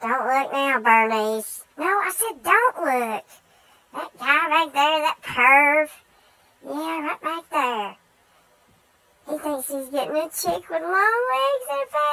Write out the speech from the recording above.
Don't look now, Bernice. No, I said don't look. That guy right there, that perv. Yeah, right back there. He thinks he's getting a chick with long legs and a fat.